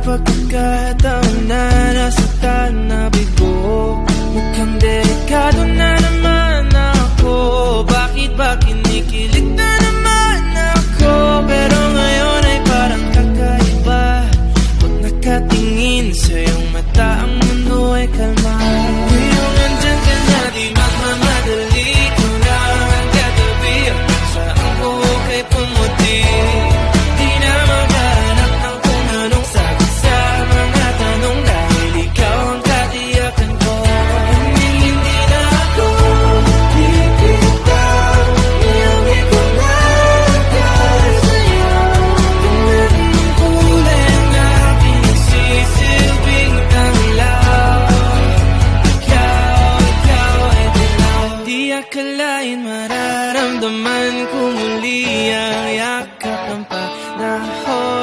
pagkakataon na nasaktan na bigo Mukhang delikado na akala'y mararamdaman ko muli ang yakap ng panahon.